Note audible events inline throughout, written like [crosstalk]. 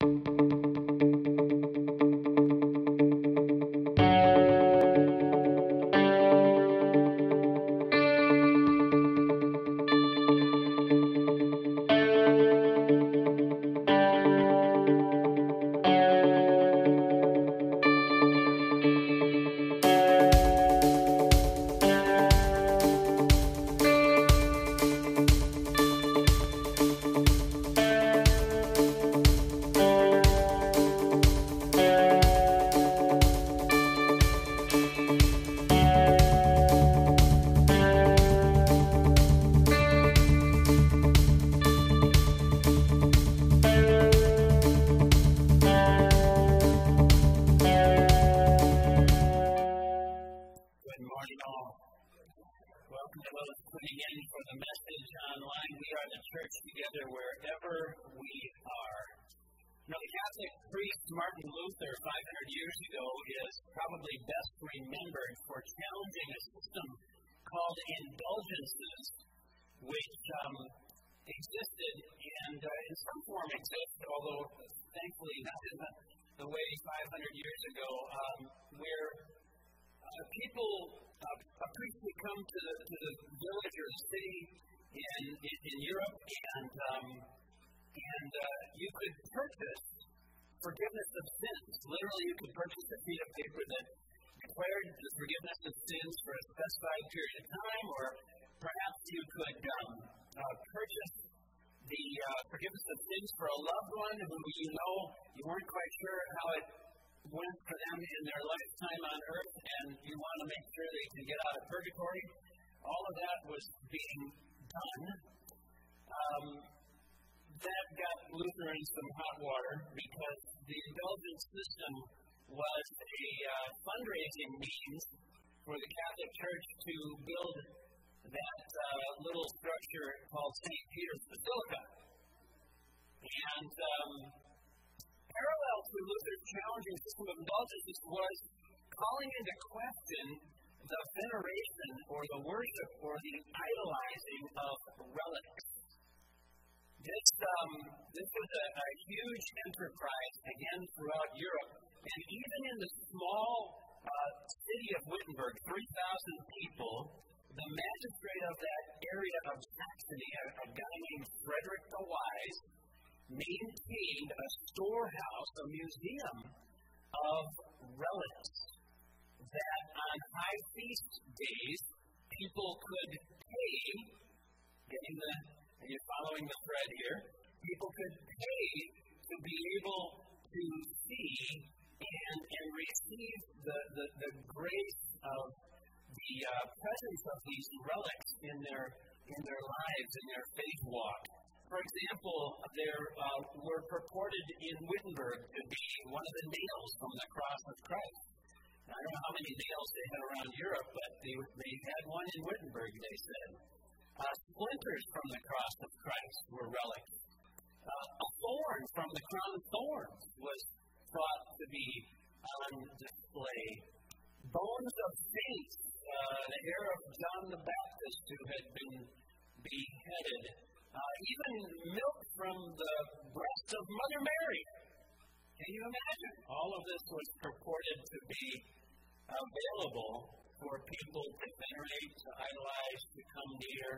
Good 500 years ago, um, where uh, people, uh, a priest would come to the, to the village or the city in, in, in Europe, and um, and uh, you could purchase forgiveness of sins. Literally, you could purchase a sheet of paper that declared the forgiveness of sins for a specified period of time, or perhaps you could um, uh, purchase the uh, forgiveness of sins for a loved one who you know you weren't quite sure how it went for them in their lifetime on earth, and you want to make sure they can get out of purgatory. All of that was being done. Um, that got Luther in some hot water because the indulgence system was a uh, fundraising means for the Catholic Church to build that uh, little structure called St. Peter's Basilica. And um, parallel to Luther's challenging system of indulgences was calling into question the veneration or the worship or the idolizing of relics. This, um, this was a, a huge enterprise, again, throughout Europe. And even in the small uh, city of Wittenberg, 3,000 people, the magistrate of that area of Saxony, a, a guy named Frederick the Wise, maintained a storehouse, a museum of relics that on high feast days people could pay, getting the, you're following the thread here, people could pay to be able to see and, and receive the, the, the grace of the uh, presence of these relics in their, in their lives, in their faith walk. For example, there uh, were purported in Wittenberg to be one of the nails from the cross of Christ. I don't know how many nails they had around Europe, but they, they had one in Wittenberg, they said. Uh, splinters from the cross of Christ were relics. Uh, a thorn from the crown of thorns was thought to be on display. Bones of saints, uh, the hair of John the Baptist who had been beheaded, uh, even milk from the breast of Mother Mary. Can you imagine? All of this was purported to be available for people to venerate, to idolize, to come near.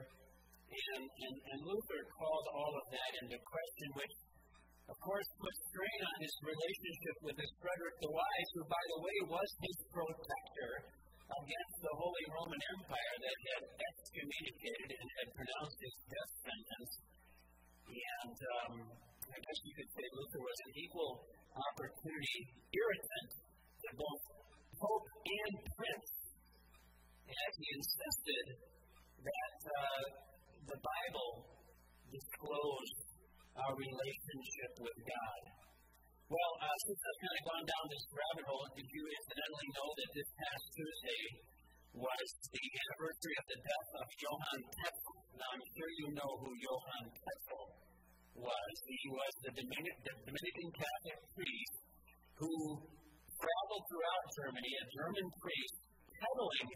And, and, and Luther called all of that into question, which, of course, put strain on his relationship with his Frederick the Wise, who, by the way, was his protector against the Holy Roman Empire that had excommunicated and had pronounced his death sentence. And um, I guess you could say Luther was an equal opportunity irritant to both Pope and Prince. And he insisted that uh, the Bible disclose our relationship with God. Well, uh, since I've kind of gone down this rabbit hole, did you incidentally know that this past Tuesday was the anniversary of the death of Johann Tetzel? Now, I'm sure you know who Johann Tetzel was. He was the Dominican, the Dominican Catholic priest who traveled throughout Germany, a German priest, peddling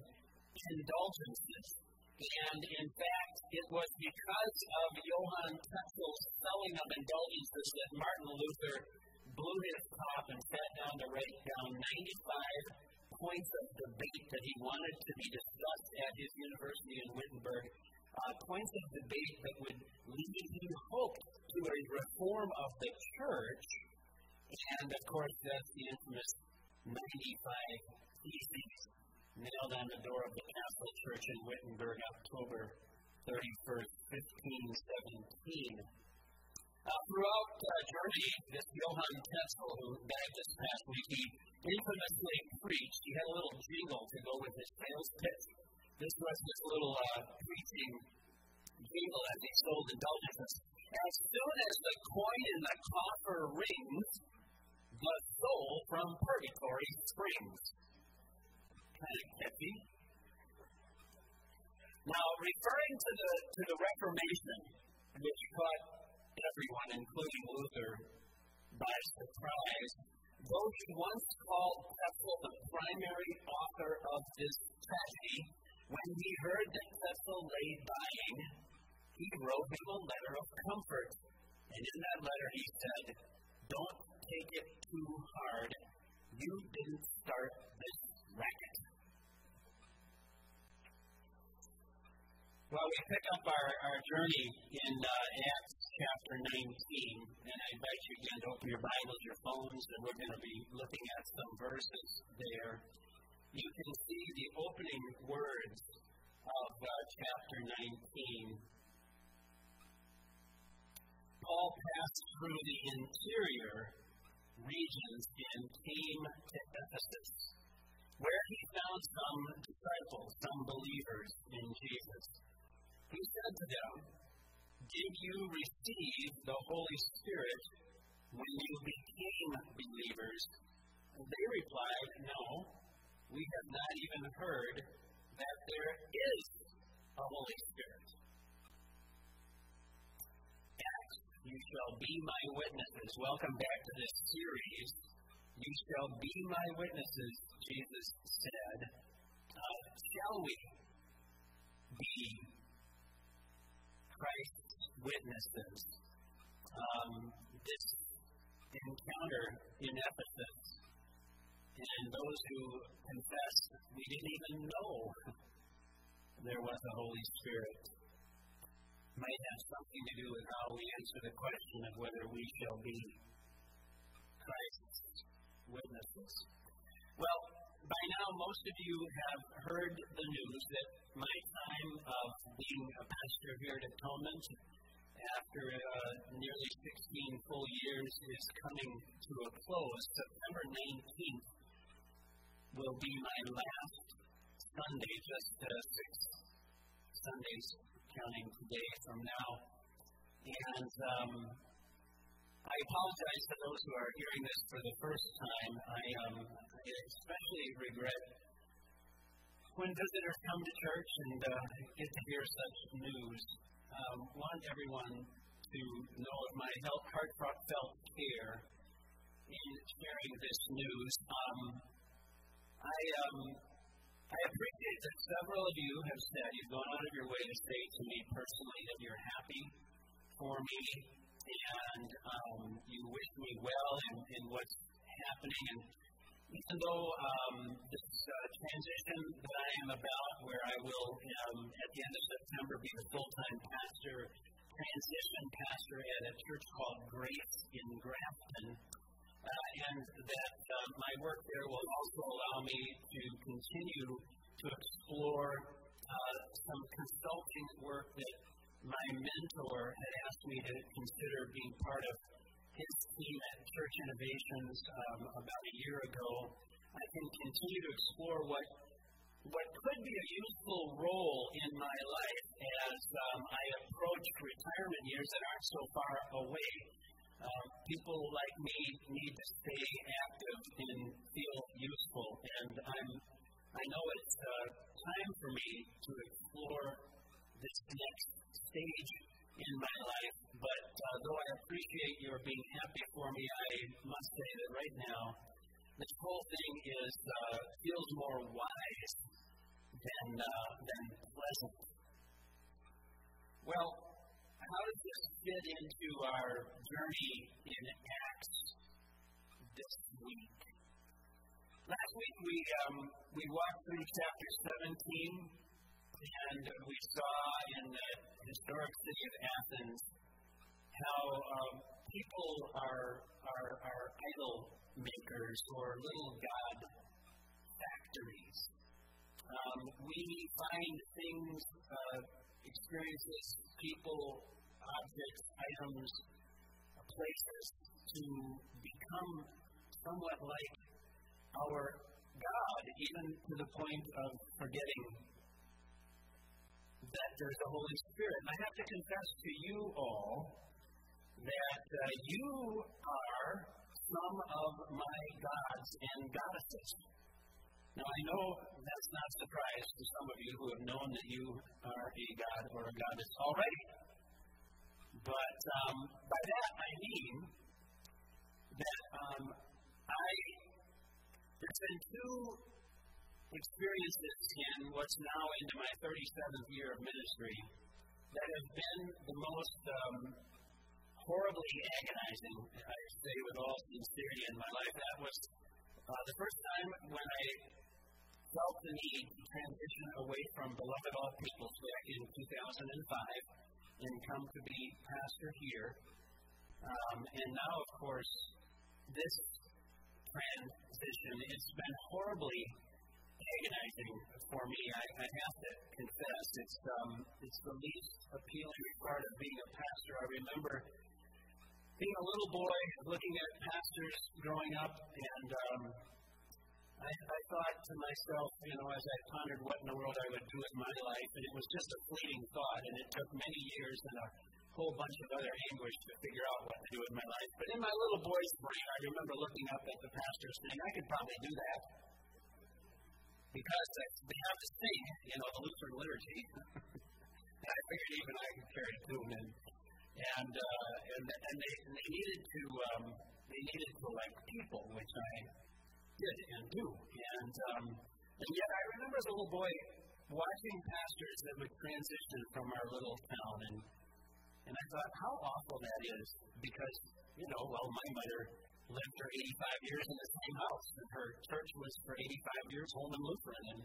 indulgences. And in fact, it was because of Johann Tetzel's selling of indulgences that Martin Luther blew his top and sat down to write down 95 points of debate that he wanted to be discussed at his university in Wittenberg. Uh, points of debate that would lead, he hoped, to a reform of the church. And of course, that's the infamous 95 theses nailed on the door of the Castle Church in Wittenberg, October 31st, 1517. Uh, throughout uh, Germany, this Johann Tetzel, who died this past week, he infamously preached. He had a little jingle to go with his sales pitch. This was his little uh, preaching jingle as he sold indulgences. As soon as the coin in the coffer rings, the soul from purgatory springs. Kind of catchy. Now, referring to the to the Reformation, which caught everyone, including Luther, by surprise, though he once called Tetzel the primary author of this tragedy, when he heard that Tetzel lay dying, he wrote him a letter of comfort. And in that letter he said, Don't take it too hard. You didn't start this racket. Well, we pick up our, our journey in uh, Acts chapter 19, and I invite you again to open your Bibles, your phones, and we're going to be looking at some verses there. You can see the opening words of uh, chapter 19. Paul passed through the interior regions and came to Ephesus, where he found some disciples, some believers in Jesus. He said to them, Did you receive the Holy Spirit when you became believers? They replied, No, we have not even heard that there is a Holy Spirit. You shall be my witnesses. Welcome back to this series. You shall be my witnesses, Jesus said. Uh, shall we be Christ's witnesses? Um, this encounter in Ephesus, and those who confessed we didn't even know [laughs] there was a Holy Spirit might have something to do with how we answer the question of whether we shall be Christ's witnesses. Well, by now, most of you have heard the news that my time of being a pastor here at Atonement, after uh, nearly 16 full years, is coming to a close. September 19th will be my last Sunday, just uh, six Sundays counting today from now. And um, I apologize to those who are hearing this for the first time. I, um, especially regret when visitors come to church and uh, get to hear such news. Um, want everyone to know of my heartfelt care in sharing this news. Um, I um, I appreciate that several of you have said you've gone out of your way to say to me personally that you're happy for me and um, you wish me well in, in what's happening. And even though um, this uh, transition that I am about, where I will um, at the end of September be a full time pastor, transition pastor at a church called Grace in Grafton. Uh, and that uh, my work there will also allow me to continue to explore uh, some consulting work that my mentor had asked me to consider being part of his team at Church Innovations um, about a year ago. I can continue to explore what what could be a useful role in my life as um, I approach retirement years that aren't so far away. Um, people like me need to stay active and feel useful, and I'm, I know it's uh, time for me to explore this next stage in my life. But uh, though I appreciate your being happy for me, I must say that right now, this whole thing is uh, feels more wise than uh, than pleasant. Well, how does this fit into our journey in Acts? This week. Last week we um, we walked through chapter 17, and we saw in the historic city of Athens how um, people are, are are idol makers or little god factories. Um, we find things, uh, experiences, people, objects, items, places to become somewhat like our God, even to the point of forgetting that there's a Holy Spirit. And I have to confess to you all that uh, you are some of my gods and goddesses. Now, I know that's not a surprise to some of you who have known that you are a god or a goddess already. But um, by that I mean that um, I there's been two experiences in what's now into my 37th year of ministry that have been the most um, horribly agonizing, I say with all sincerity in my life. That was uh, the first time when I felt the need to transition away from beloved all people back in 2005 and come to be pastor here. Um, and now, of course, this transition, it's been horribly agonizing for me. I, I have to confess, it's um, it's the least appealing part of being a pastor. I remember being a little boy looking at pastors growing up, and um, I, I thought to myself, you know, as I pondered what in the world I would do with my life, and it was just a fleeting thought, and it took many years and a whole bunch of other anguish to figure out what to do with my life. But in my little boy's brain, I remember looking up at the pastor saying, I could probably do that. Because they have to sing, you know, the Lutheran liturgy. [laughs] and I figured even I could carry tune. And, and, uh, and, and, they, they needed to, um, they needed to like people, which I did and do. And, um, and yet I remember as a little boy watching pastors that would transition from our little town and and I thought, how awful that is, because, you know, well, my mother lived for 85 years in the same house, and her church was for 85 years Holman Lutheran, and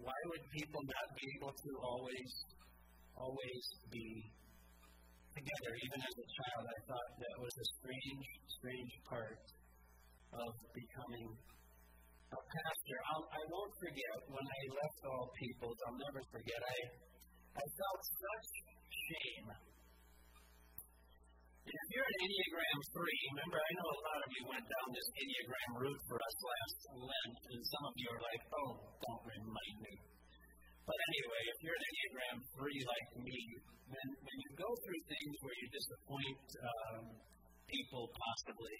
why would people not be able to always, always be together? Even as a child, I thought that was a strange, strange part of becoming a pastor. I'll, I won't forget when I left all peoples. I'll never forget. I I felt such shame And if you're an Enneagram 3, remember, I know a lot of you went down this Enneagram route for us last Lent, and some of you are like, oh, don't remind me. But anyway, if you're an Enneagram 3 like me, then when you go through things where you disappoint um, people, possibly,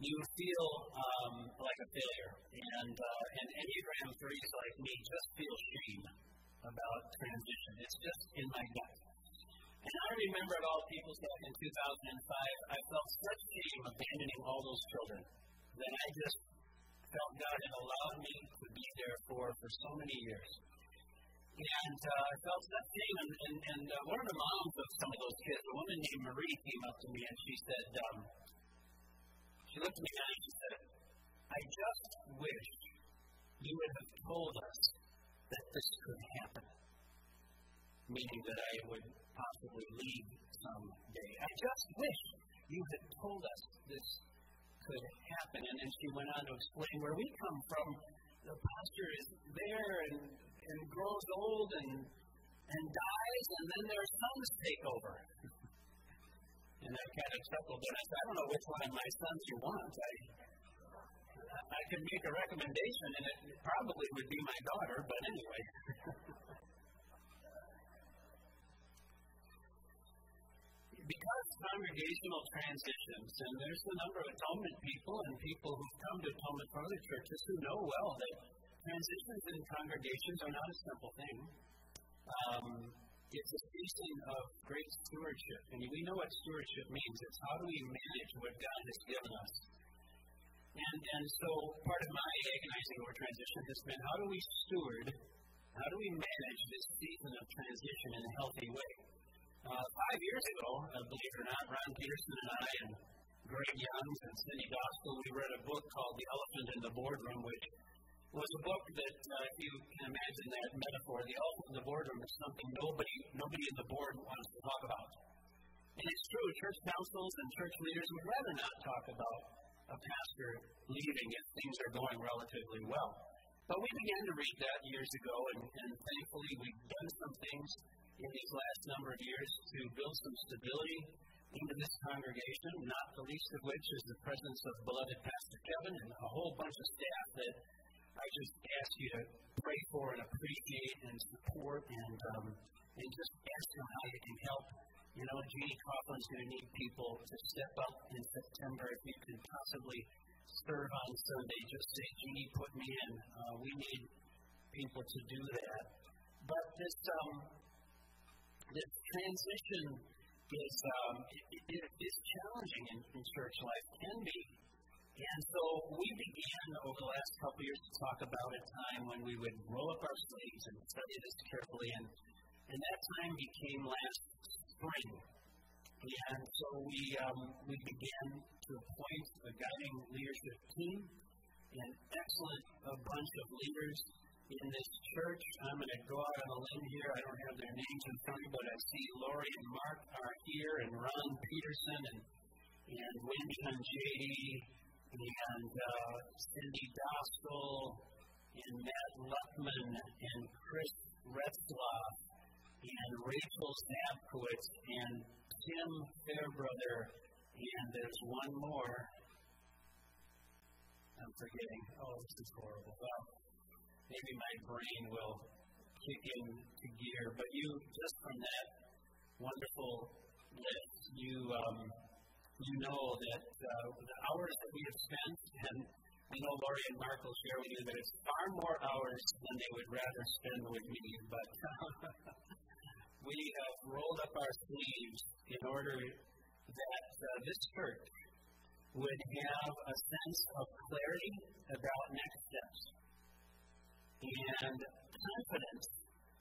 you feel um, like a failure. And, uh, and Enneagram 3s like me just feel shame about transition. It's just in my gut. And I remember at all people's back in 2005, I felt such shame abandoning all those children that I just felt God had allowed me to be there for for so many years. And uh, I felt that shame. And, and, and uh, one of the moms of some of those kids, a woman named Marie, came up to me and she said, um, she looked at me and she said, I just wish you would have told us that this could happen. Meaning that I would possibly leave someday. I just wish you had told us this could happen. And then she went on to explain where we come from. The pastor is there and, and grows old and, and dies, and then their sons take over. [laughs] and I kind of chuckled and I said, I don't know which one of my sons you want. I, I could make a recommendation, and it probably would be my daughter, but anyway. [laughs] because congregational transitions, and there's a number of atonement people and people who've come to atonement from other churches who know well that transitions in congregations are not a simple thing. Um, it's a season of great stewardship, and we know what stewardship means. It's how do we manage what God has given us. And, and so part of my agonizing over transition has been how do we steward, how do we manage this season of transition in a healthy way? Uh, five years ago, uh, believe it or not, Ron Peterson and I and Greg Youngs and Cindy Gospel, we read a book called The Elephant in the Boardroom, which was a book that, uh, if you can imagine that metaphor, the elephant in the boardroom is something nobody, nobody in the board wants to talk about. And it's true, church councils and church leaders would rather not talk about a pastor leaving if things are going relatively well. But we began to read that years ago, and, and thankfully we've done some things in these last number of years to build some stability into this congregation, not the least of which is the presence of beloved Pastor Kevin and a whole bunch of staff that I just ask you to pray for and appreciate and support and um, and just ask them how you can help. You know, Jeannie Coughlin's going to need people to step up in September. If you can possibly serve on Sunday, just say, Jeannie, put me in. Uh, we need people to do that. But this um, this transition is um, it, it is challenging in, in church life, can be. And so we began over the last couple years to talk about a time when we would roll up our sleeves and study this carefully. And, and that time became last spring. And so we, um, we began to appoint a guiding leadership team, an excellent a bunch of leaders in this church. I'm going to go out on a limb here. I don't have their names in front of me, but I see Lori and Mark are here, and Ron Peterson, and, and Wendy and JD, and uh, Cindy Gospel, and Matt Luckman, and Chris Retzloff, and Rachel Zabkowitz, and Tim Fairbrother, and there's one more. I'm forgetting. Oh, this is horrible. Well, maybe my brain will kick into gear. But you, just from that wonderful list, you um, you know that uh, the hours that we have spent, and I know Lori and Mark will share with you that it's far more hours than they would rather spend with me, but [laughs] we have rolled up our sleeves in order that uh, this church would have a sense of clarity about next steps and confidence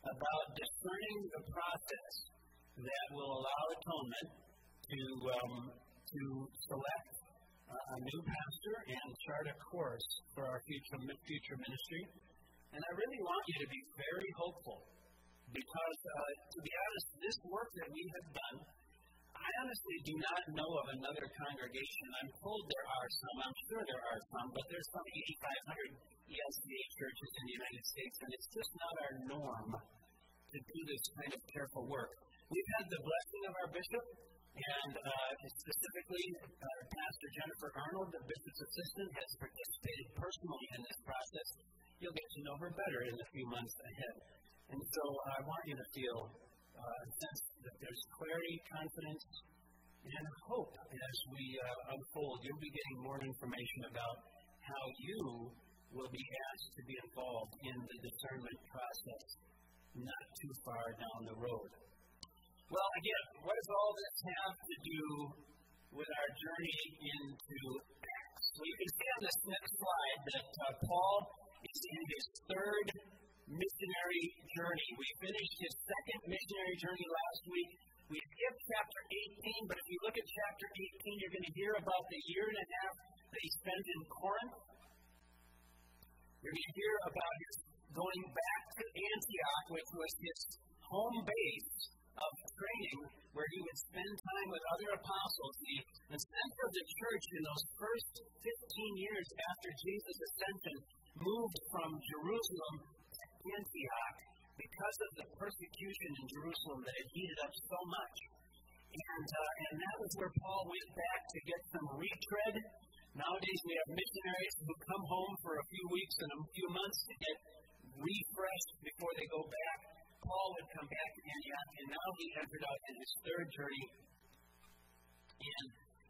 about discerning the process that will allow atonement to um, to select a new pastor and chart a course for our future, future ministry. And I really want you to be very hopeful because, uh, to be honest, this work that we have done, I honestly do not know of another congregation. I'm told there are some, I'm sure there are some, but there's some 8,500 ELCA churches in the United States, and it's just not our norm to do this kind of careful work. We've had the blessing of our bishop and uh, specifically, uh, Pastor Jennifer Arnold, the bishop's assistant, has participated personally in this process. You'll get to know her better in the few months ahead. And so I want you to feel uh, a sense that there's clarity, confidence, and hope as we uh, unfold. You'll be getting more information about how you will be asked to be involved in the discernment process not too far down the road. Well, again, what does all this have to do with our journey into Acts? Well, you can see on this next slide that uh, Paul is in his third missionary journey. We finished his second missionary journey last week. We skipped chapter 18, but if you look at chapter 18, you're going to hear about the year and a half that he spent in Corinth. You're going to hear about his going back to Antioch, which was his home base of training where he would spend time with other apostles. The, the center of the church in those first 15 years after Jesus' ascension moved from Jerusalem to Antioch because of the persecution in Jerusalem that had heated up so much. And, uh, and that was where Paul went back to get some retread. Nowadays we have missionaries who come home for a few weeks and a few months to get refreshed before they go back. Paul would come back to Antioch, and now he entered out in his third journey. And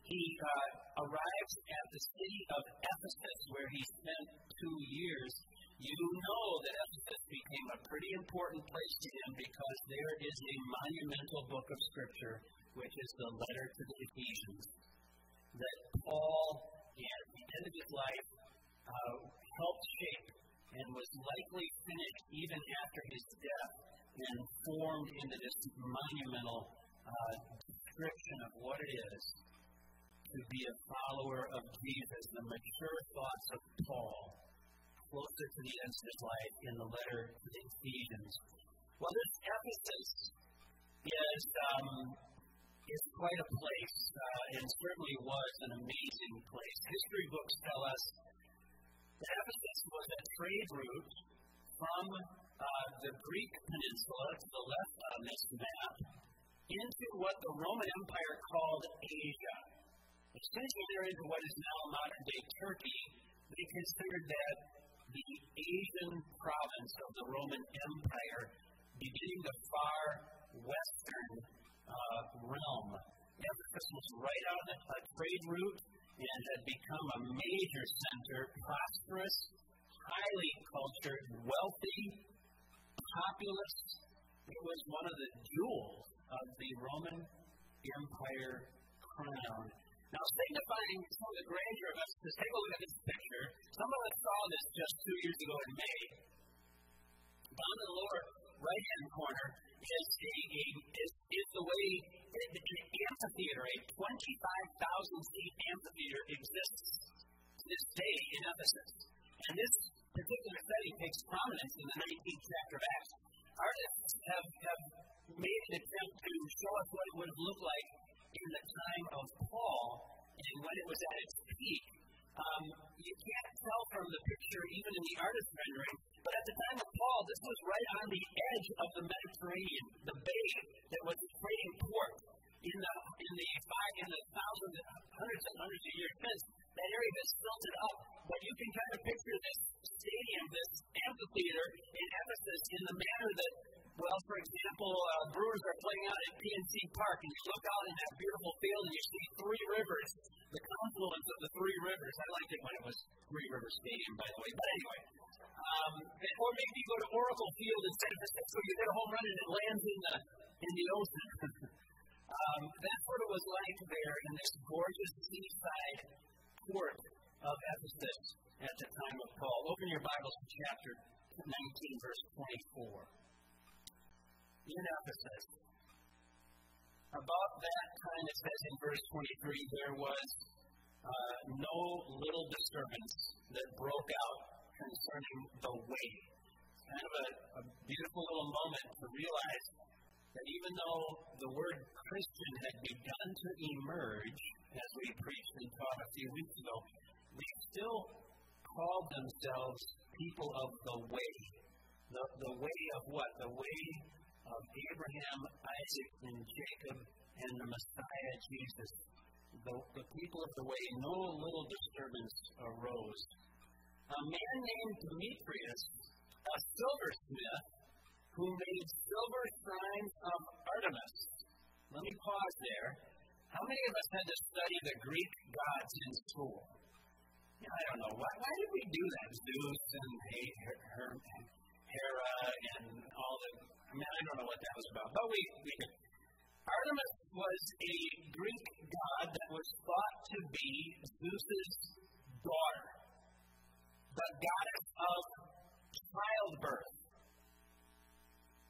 he uh, arrives at the city of Ephesus, where he spent two years. You know that Ephesus became a pretty important place to him because there is a monumental book of Scripture, which is the letter to the Ephesians, that Paul, at the end of his life, uh, helped shape and was likely finished even after his death and formed into this monumental uh, description of what it is to be a follower of Jesus, the mature thoughts of Paul, closer to the end of his life in the letter to the Ephesians. Well, this Ephesus is, um, is quite a place, uh, and certainly was an amazing place. History books tell us that Ephesus was a trade route from uh, the Greek peninsula to the left on this map into what the Roman Empire called Asia. Essentially, they're into what is now modern day Turkey. They considered that the Asian province of the Roman Empire, beginning the far western uh, realm. Ephesus was right on a trade route and had become a major center, prosperous, highly cultured, wealthy, populous. It was one of the jewels of the Roman Empire crown. Now, signifying some of the grandeur of us, just take a look at this picture. Some of us saw this just two years ago in May. Down in the lower right hand corner is, a, a, is, is the way an amphitheater, a 25,000 seat amphitheater, exists to this day in Ephesus. And this particular setting takes prominence in the 19th chapter of Acts. Artists have, have made an attempt to show us what it would have looked like in the time of Paul and when it was at its peak. Um, you can't tell from the picture, even in the artist rendering, but at the time of Paul, this was right on the edge of the Mediterranean, the bay that was trading port in the in the five in the thousands, hundreds and hundreds of years since. That area has silted up, but you can kind of picture this stadium, this amphitheater in Ephesus, in the manner that well, for example, uh, Brewers are playing out at PNC Park, and you look out in that beautiful field and you see three rivers, the confluence of the three rivers. I liked it when it was Three River Stadium, by the way. But anyway, um, or maybe you go to Oracle Field in San Francisco, you get a home run and it lands in the in the ocean. [laughs] um, that's what it was like there in this gorgeous seaside port of Ephesus at the time of Paul. Open your Bibles to chapter 19, verse 24 in Ephesus. About that time, it says in verse 23, there was uh, no little disturbance that broke out concerning the way. Kind of a, a beautiful little moment to realize that even though the word Christian had begun to emerge, as we preached and taught a few weeks ago, they still called themselves people of the way. The, the way of what? The way of Abraham, Isaac, and Jacob, and the Messiah, Jesus. The, the people of the way, no little disturbance arose. A man named Demetrius, a silversmith, who made silver shrines of Artemis. Let me pause there. How many of us had to study the Greek gods in school? Yeah, I don't know. Why, why did we do that? Zeus and Hera and all the I mean, I don't know what that was about, but we, we Artemis was a Greek god that was thought to be Zeus's daughter, the goddess of childbirth.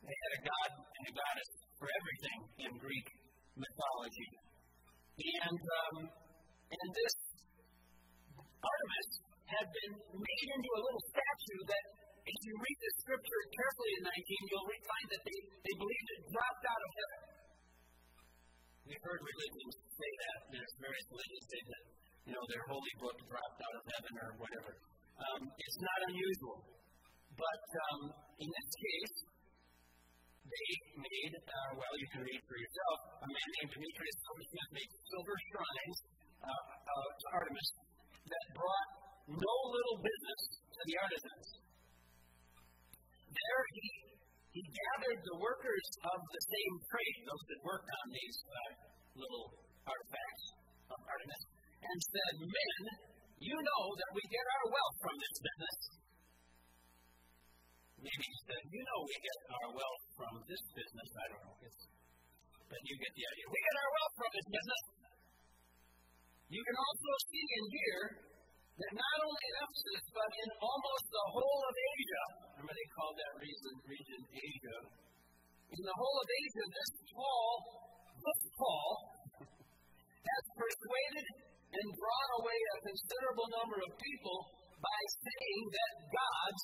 They had a god and a goddess for everything in Greek mythology. And, um, and this Artemis had been made into a little statue that if you read the scripture carefully in 19, you'll find that they, they believed it dropped out of heaven. We've heard religions say that. There's various religions say that, you know, their holy book dropped out of heaven or whatever. Um, it's not unusual. But um, in this case, they made, uh, well, you can read for yourself, a man named Demetrius Silversmith made silver shrines uh, uh, to Artemis that brought no little business to the artisans there he, he gathered the workers of the same trade, those that worked on these uh, little artifacts of Artemis, and said, Men, you know that we get our wealth from this business. Maybe he said, You know we get our wealth from this business. I don't know. It's, but you get the idea. We get our wealth from this business. You can also see and hear that not only in Ephesus, but in almost the whole of Asia, remember they called that region, region Asia, in the whole of Asia, this Paul, this Paul, has persuaded and drawn away a considerable number of people by saying that gods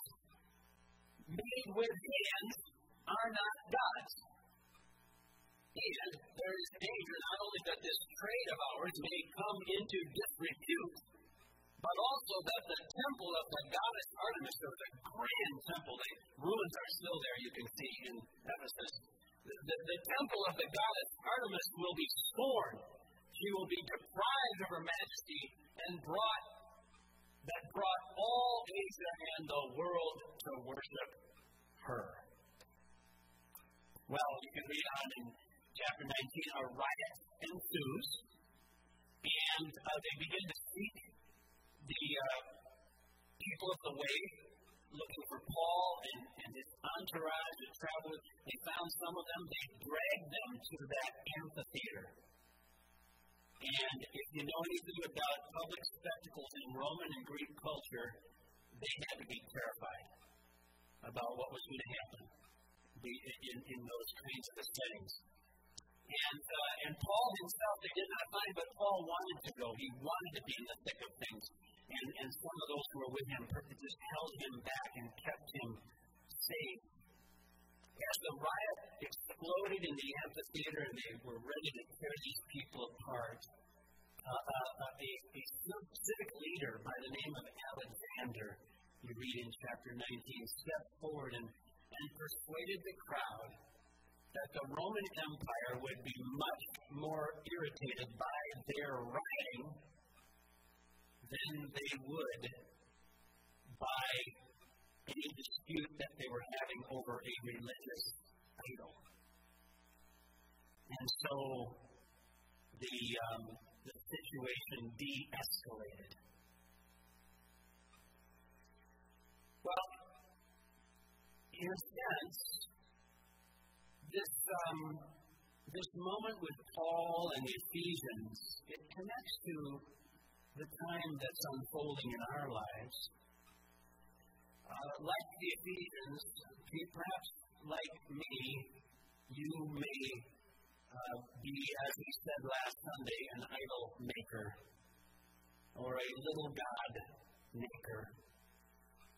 made with hands are not gods. And there is danger not only that this trade of ours may come into disrepute, but also that the temple of the goddess Artemis, was a grand temple, the ruins are still there, you can see in Ephesus. The, the, the temple of the goddess Artemis will be scorned. She will be deprived of her majesty and brought that brought all Asia and the world to worship her. Well, you can read on in chapter 19, a riot ensues, and uh, they begin to seek the uh, people of the way, looking for Paul and, and his entourage that traveled. They found some of them, they dragged them to that amphitheater. And if you know anything about public spectacles in Roman and Greek culture, they had to be terrified about what was going to happen in, in those kinds of settings. And, uh, and Paul himself, they did not find, but Paul wanted to go. He wanted to be in the thick of things. And, and some of those who were with him just held him back and kept him safe. As the riot exploded in the amphitheater and they were ready to tear these people apart, uh, uh, a, a civic leader by the name of Alexander, you read in chapter 19, stepped forward and, and persuaded the crowd that the Roman Empire would be much more irritated by their rioting than they would by any dispute that they were having over a religious idol. And so the, um, the situation de escalated. Well, in a sense, um, this moment with Paul and the Ephesians, it connects to the time that's unfolding in our lives. Uh, like the Ephesians, perhaps like me, you may uh, be, as we said last Sunday, an idol maker or a little God maker.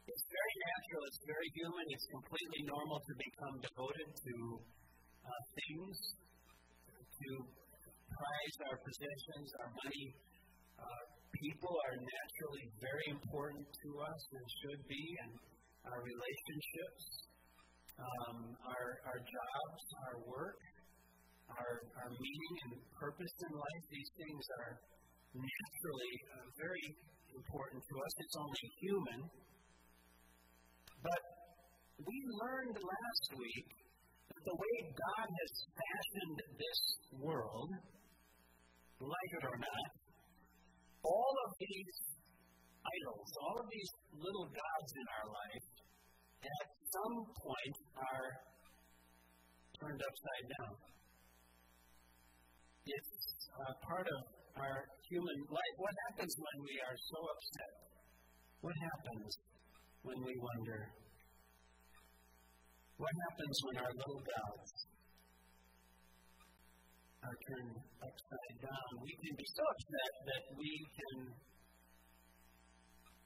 It's very natural, it's very human, it's completely normal to become devoted to uh, things, to prize our possessions, our money. Uh, people are naturally very important to us and should be, and our relationships, um, our, our jobs, our work, our, our meaning and purpose in life, these things are naturally uh, very important to us. It's only human. But we learned last week the way God has fashioned this world, like it or not, all of these idols, all of these little gods in our life, at some point are turned upside down. It's uh, part of our human life. What happens when we are so upset? What happens when we wonder, what happens when our little gods are turned upside down? We can be so upset that we can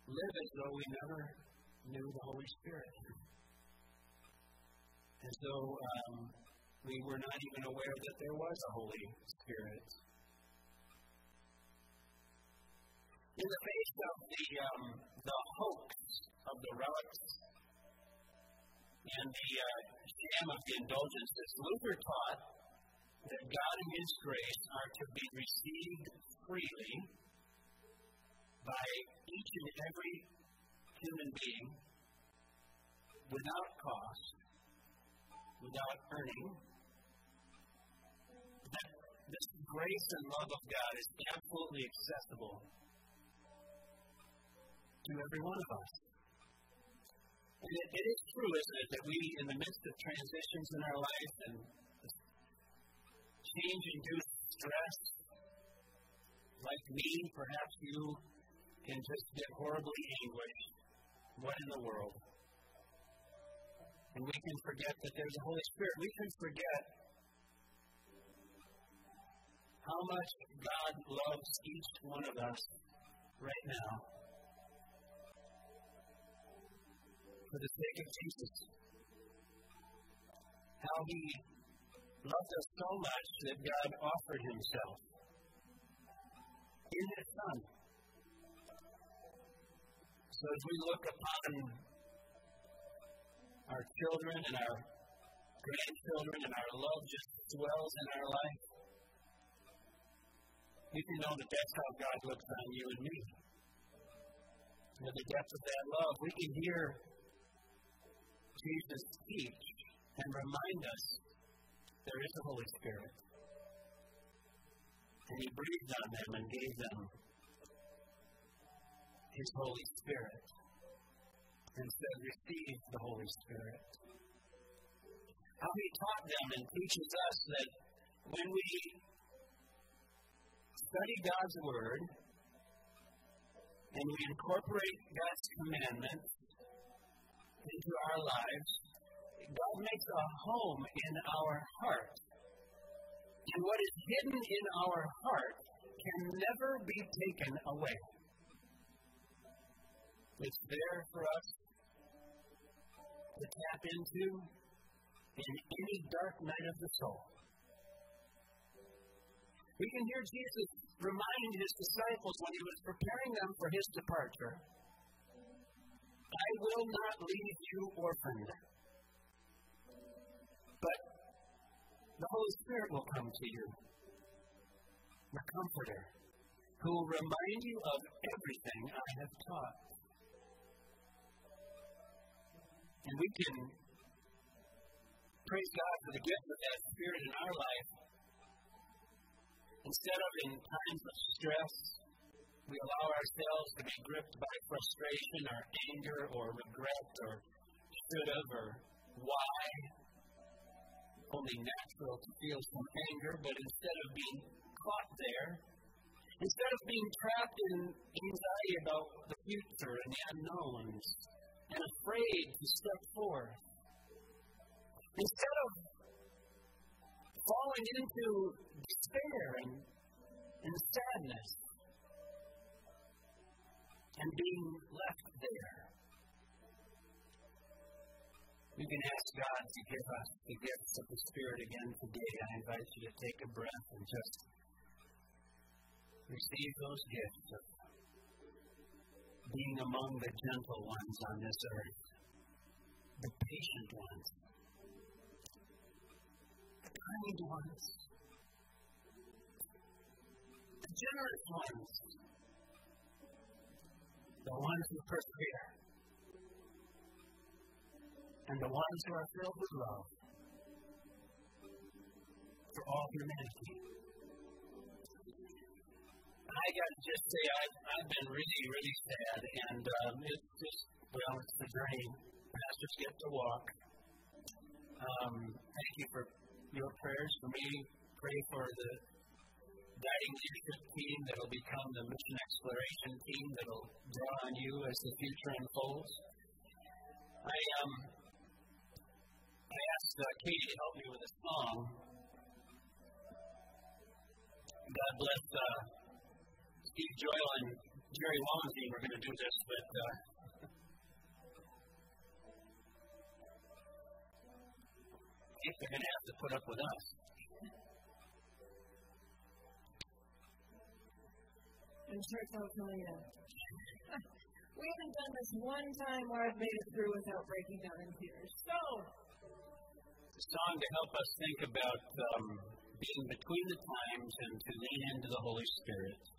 live as though we never knew the Holy Spirit. As though um, we were not even aware that there was a Holy Spirit. In the face of the, um, the hoax of the relics and the uh, of the indulgences, Luther taught that God and His grace are to be received freely by each and every human being without cost, without earning. That this grace and love of God is absolutely accessible to every one of us. And it, it is true, isn't it, that we, in the midst of transitions in our life and change induced stress, like me, perhaps you can just get horribly anguished. What in the world? And we can forget that there's a Holy Spirit. We can forget how much God loves each one of us right now for the sake of Jesus. How he loved us so much that God offered himself in his Son. So as we look upon our children and our grandchildren and our love just dwells in our life, you can know that that's how God looks on you and me. With the depth of that love, we can hear Jesus teach and remind us there is a Holy Spirit. And He breathed on them and gave them His Holy Spirit and said, Receive the Holy Spirit. How He taught them and teaches us that when we study God's Word and we incorporate God's commandments into our lives, God makes a home in our heart. And what is hidden in our heart can never be taken away. It's there for us to tap into in any dark night of the soul. We can hear Jesus remind his disciples when he was preparing them for his departure I will not leave you orphaned. But the Holy Spirit will come to you, the Comforter, who will remind you of everything I have taught. And we can praise God for the gift of that Spirit in our life. Instead of in times of stress, we allow ourselves to be gripped by frustration or anger or regret or should have or why. Only natural to feel some anger, but instead of being caught there, instead of being trapped in anxiety about the future and the unknowns and afraid to step forth, instead of falling into despair and, and sadness, and being left there. We can ask God to give us the gifts of the Spirit again today. I invite you to take a breath and just receive those gifts of being among the gentle ones on this earth, the patient ones, the kind ones, the generous ones, the ones who persevere, and the ones who are filled with love for all humanity. I got to just say, I've, I've been really, really sad, and um, it's just, well, it's the dream. Pastors get to walk. Um, thank you for your prayers for me. Pray for the guiding leadership team that will become the mission exploration team that will draw on you as the future unfolds. I um I asked uh, Katie to help me with a song. God bless uh, Steve Joyle and Jerry Wallenstein. We're going to do this, but uh, if they're going to have to put up with us. And church, [laughs] I'll we haven't done this one time where I've made it through without breaking down in tears. So, a song to help us think about um, being between the times and to lean into the Holy Spirit.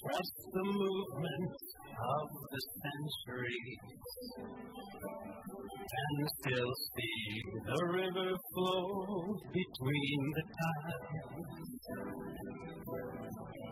Trust the movement of the centuries and still see the river flow between the tides.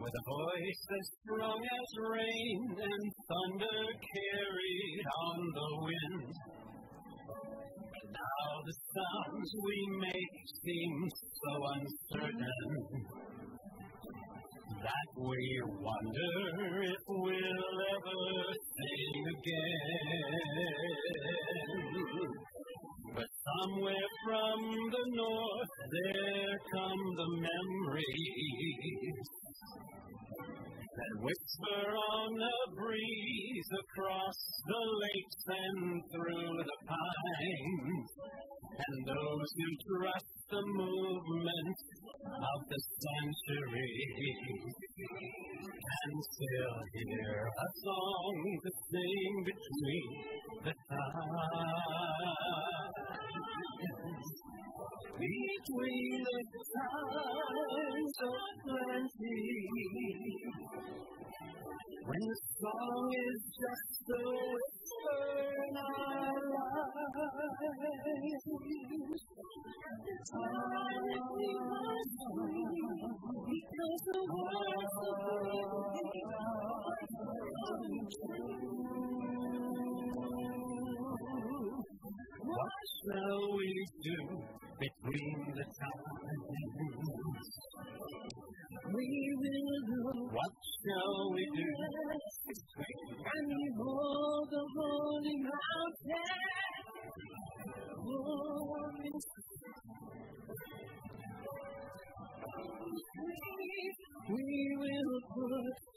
with a voice as strong as rain and thunder carried on the wind. And now the we make seem so uncertain that we wonder if we'll ever sing again. But somewhere from the north there come the memories that whisper on the breeze across the lakes and through the pines. And those who trust the movement of the centuries can still hear a song to sing between the times. Between the times of plenty, when the song is just a whisper in our lives. Because the words What shall we do between the we will do. What shall we do And behold the holy mountain. We will put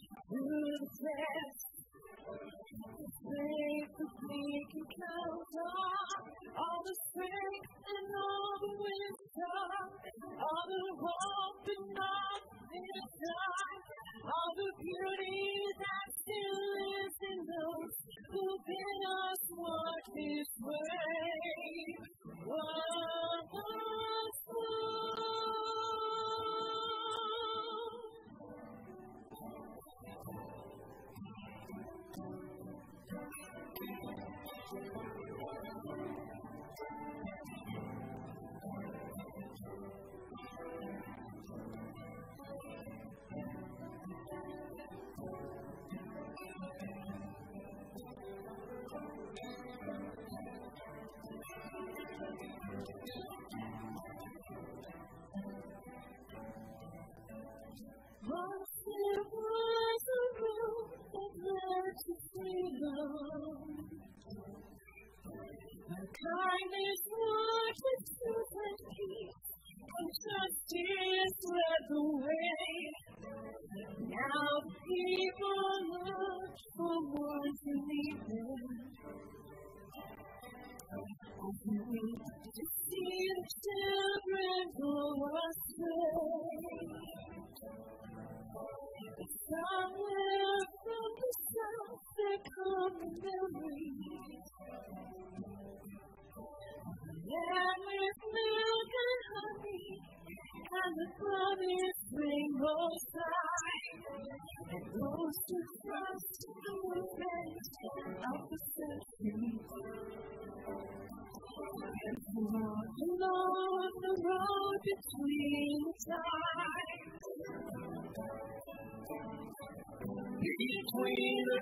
and the promised rainbow sky. And those the of the. And along the road between the between the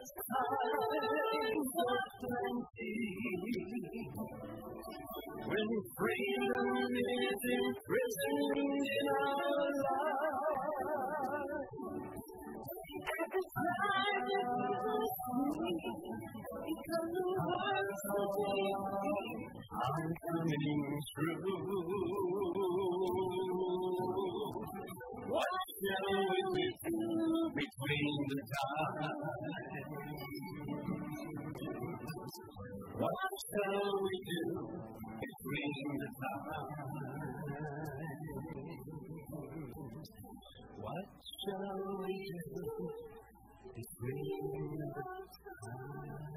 of plenty. When freedom is imprisoned in our I'm coming through. What shall we do between the times? What shall we do between the times? What shall we do between the times?